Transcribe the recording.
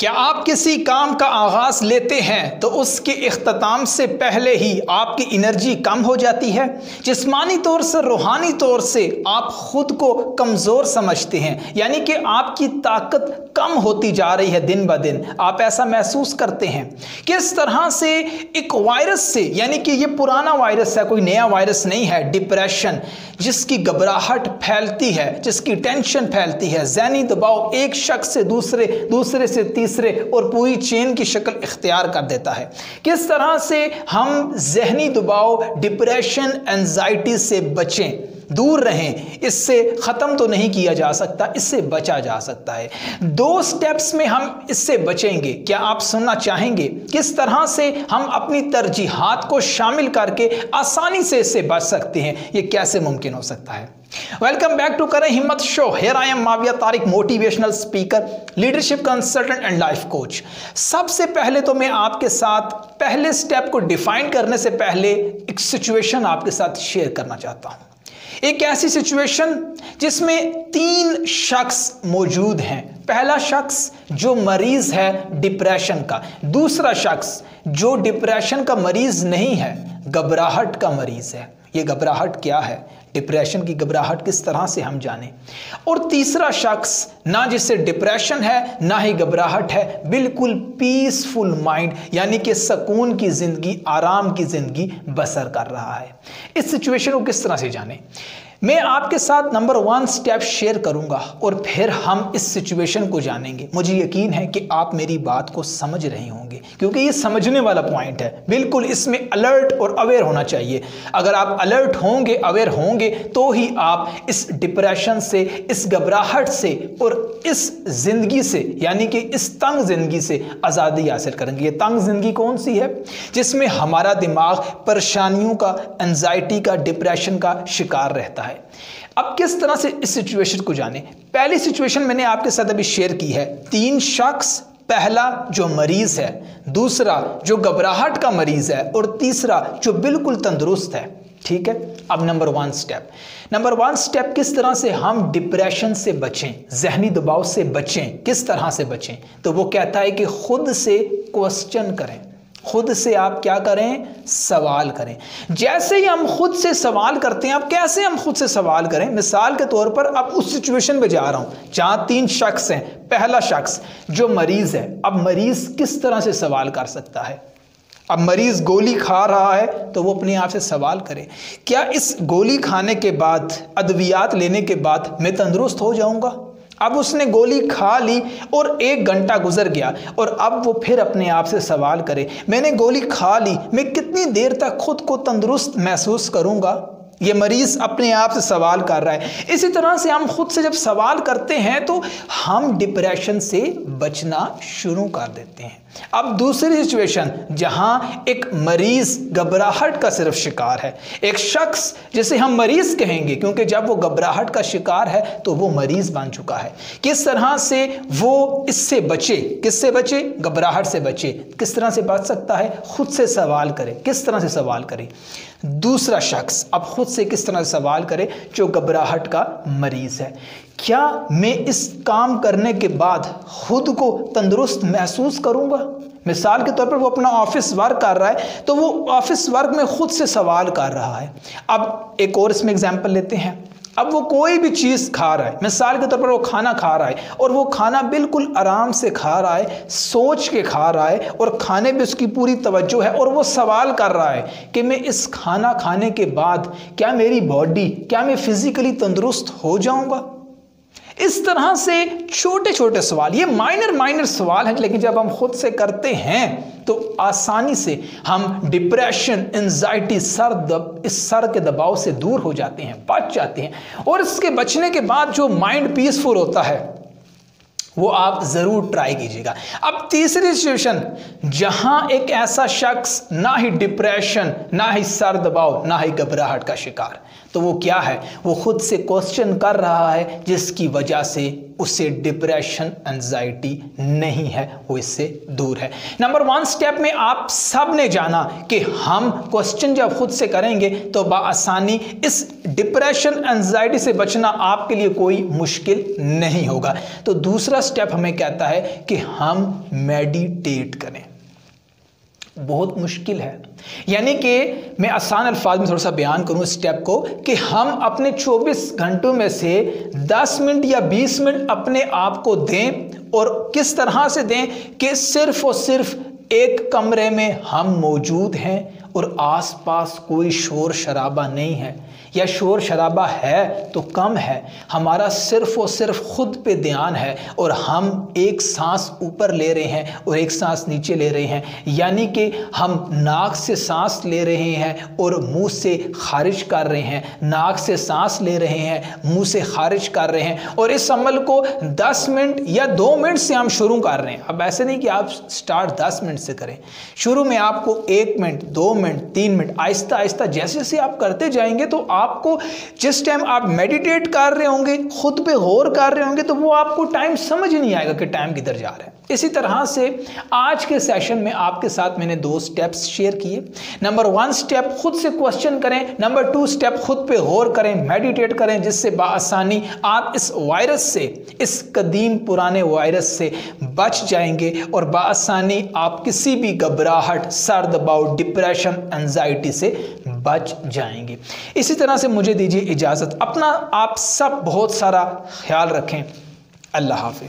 क्या आप किसी काम का आगाज़ लेते हैं तो उसके अख्ताम से पहले ही आपकी एनर्जी कम हो जाती है। जिस्मानी तौर से, रूहानी तौर से आप खुद को कमज़ोर समझते हैं। यानी कि आपकी ताकत कम होती जा रही है दिन ब दिन। आप ऐसा महसूस करते हैं। किस तरह से एक वायरस से, यानी कि ये पुराना वायरस है, कोई नया वायरस नहीं है डिप्रेशन जिसकी घबराहट फैलती है, जिसकी टेंशन फैलती है, जहनी दबाव एक शख्स से दूसरे दूसरे से और पूरी चेन की शक्ल इख्तियार कर देता है। किस तरह से हम जहनी दबाव डिप्रेशन एनजाइटी से बचें, दूर रहें, इससे ख़त्म तो नहीं किया जा सकता, इससे बचा जा सकता है। दो स्टेप्स में हम इससे बचेंगे। क्या आप सुनना चाहेंगे? किस तरह से हम अपनी तरजीहात को शामिल करके आसानी से इससे बच सकते हैं? ये कैसे मुमकिन हो सकता है? वेलकम बैक टू करें हिम्मत show here I am Mavia Tariq motivational speaker leadership consultant and life coach सबसे पहले तो मैं आपके साथ पहले स्टेप को डिफाइन करने से पहले एक सिचुएशन आपके साथ शेयर करना चाहता हूँ। एक ऐसी सिचुएशन जिसमें तीन शख्स मौजूद हैं। पहला शख्स जो मरीज़ है डिप्रेशन का। दूसरा शख्स जो डिप्रेशन का मरीज़ नहीं है, घबराहट का मरीज़ है। ये घबराहट क्या है? डिप्रेशन की घबराहट किस तरह से हम जाने? और तीसरा शख्स ना जिससे डिप्रेशन है, ना ही घबराहट है, बिल्कुल पीसफुल माइंड यानी कि सकून की ज़िंदगी, आराम की ज़िंदगी बसर कर रहा है। इस सिचुएशन को किस तरह से जाने? मैं आपके साथ नंबर वन स्टेप शेयर करूँगा और फिर हम इस सिचुएशन को जानेंगे। मुझे यकीन है कि आप मेरी बात को समझ रहे होंगे, क्योंकि ये समझने वाला पॉइंट है। बिल्कुल इसमें अलर्ट और अवेयर होना चाहिए। अगर आप अलर्ट होंगे अवेयर होंगे तो ही आप इस डिप्रेशन से, इस घबराहट से और इस ज़िंदगी से, यानी कि इस तंग ज़िंदगी से आज़ादी हासिल करेंगे। ये तंग ज़िंदगी कौन सी है? जिसमें हमारा दिमाग परेशानियों का एनजाइटी का डिप्रेशन का शिकार रहता है। अब किस तरह से इस सिचुएशन को जाने? पहली सिचुएशन मैंने आपके साथ अभी शेयर की है। तीन शख्स, पहला जो मरीज़ है, दूसरा जो घबराहट का मरीज़ है, और तीसरा जो बिल्कुल तंदुरुस्त है। ठीक है? अब number one step number one step किस तरह से हम डिप्रेशन से बचें, जहनी दबाव से बचें, किस तरह से बचें? तो वो कहता है कि खुद से क्वेश्चन करें। खुद से आप क्या करें? सवाल करें। जैसे ही हम खुद से सवाल करते हैं आप कैसे हम खुद से सवाल करें? मिसाल के तौर पर अब उस सिचुएशन में जा रहा हूँ, जहाँ तीन शख्स हैं। पहला शख्स, जो मरीज़ है, अब मरीज़ किस तरह से सवाल कर सकता है? अब मरीज़ गोली खा रहा है तो वो अपने आप से सवाल करे। क्या इस गोली खाने के बाद, अद्वियात लेने के बाद मैं तंदुरुस्त हो जाऊँगा? अब उसने गोली खा ली और एक घंटा गुजर गया और अब वो फिर अपने आप से सवाल करे, मैंने गोली खा ली, मैं कितनी देर तक खुद को तंदुरुस्त महसूस करूँगा? ये मरीज़ अपने आप से सवाल कर रहा है। इसी तरह से हम खुद से जब सवाल करते हैं तो हम डिप्रेशन से बचना शुरू कर देते हैं। अब दूसरी सिचुएशन जहाँ एक मरीज़ घबराहट का सिर्फ़ शिकार है। एक शख्स, जिसे हम मरीज़ कहेंगे, क्योंकि जब वो घबराहट का शिकार है तो वो मरीज़ बन चुका है। किस तरह से वो इससे बचे? किससे बचे? घबराहट से बचे। किस तरह से बच सकता है? खुद से सवाल करे। किस तरह से सवाल करे? दूसरा शख्स, अब खुद से किस तरह से सवाल करे? जो घबराहट का मरीज़ है। क्या मैं इस काम करने के बाद खुद को तंदुरुस्त महसूस करूँगा? मिसाल के तौर पर वो अपना ऑफ़िस वर्क कर रहा है तो वो ऑफ़िस वर्क में खुद से सवाल कर रहा है। अब एक और इसमें एग्ज़ाम्पल लेते हैं। अब वो कोई भी चीज़ खा रहा है, मिसाल के तौर पर वो खाना खा रहा है, और वो खाना बिल्कुल आराम से खा रहा है, सोच के खा रहा है, और खाने पे उसकी पूरी तवज्जो है, और वो सवाल कर रहा है कि मैं इस खाना खाने के बाद क्या मेरी बॉडी क्या मैं फिज़िकली तंदुरुस्त हो जाऊँगा? इस तरह से छोटे छोटे सवाल, ये माइनर माइनर सवाल हैं, लेकिन जब हम खुद से करते हैं तो आसानी से हम डिप्रेशन एंजाइटी सर दब, इस सर के दबाव से दूर हो जाते हैं, बच जाते हैं। और इसके बचने के बाद जो माइंड पीसफुल होता है, वो आप ज़रूर ट्राई कीजिएगा। अब तीसरी सिचुएशन जहाँ एक ऐसा शख्स ना ही डिप्रेशन ना ही सर दबाव, ना ही घबराहट का शिकार। तो वो क्या है? वो खुद से क्वेश्चन कर रहा है, जिसकी वजह से उसे डिप्रेशन एंजाइटी नहीं है, वो इससे दूर है। नंबर वन स्टेप में आप सबने जाना कि हम क्वेश्चन जब खुद से करेंगे तो बसानी इस डिप्रेशन एंजाइटी से बचना आपके लिए कोई मुश्किल नहीं होगा। तो दूसरा स्टेप हमें कहता है कि हम मेडिटेट करें। बहुत मुश्किल है। यानी कि मैं आसान अल्फाज में थोड़ा सा बयान करूँ इस स्टेप को कि हम अपने 24 घंटों में से 10 मिनट या 20 मिनट अपने आप को दें और किस तरह से दें कि सिर्फ़ और सिर्फ़ एक कमरे में हम मौजूद हैं और आसपास कोई शोर शराबा नहीं है। या शोर शराबा है तो कम है। हमारा सिर्फ़ और सिर्फ़ खुद पे ध्यान है और हम एक सांस ऊपर ले रहे हैं और एक सांस नीचे ले रहे हैं। यानी कि हम नाक से सांस ले रहे हैं और मुँह से खारिज कर रहे हैं। नाक से सांस ले रहे हैं, मुँह से खारिज कर रहे हैं और इस अमल को 10 मिनट या दो मिनट से हम शुरू कर रहे हैं। अब ऐसे नहीं कि आप स्टार्ट 10 मिनट से करें। शुरू में आपको एक मिनट, दो मिनट, तीन मिनट आहिस्ता आहिस्ता जैसे जैसे आप करते जाएँगे तो आप आपको जिस टाइम आप मेडिटेट कर रहे होंगे, खुद पे गौर कर रहे होंगे तो वो आपको टाइम समझ नहीं आएगा कि टाइम किधर जा रहा है। इसी तरह से आज के सेशन में आपके साथ मैंने दो स्टेप्स शेयर किए। नंबर वन स्टेप खुद से क्वेश्चन करें। नंबर टू स्टेप खुद पे गौर करें मेडिटेट करें, जिससे बसानी आप इस वायरस से, इस कदीम पुराने वायरस से बच जाएँगे और बसानी आप किसी भी घबराहट सर दबाव डिप्रेशन एंजाइटी से बच जाएँगे। इसी तरह से मुझे दीजिए इजाज़त। अपना आप सब बहुत सारा ख्याल रखें। अल्लाह हाफि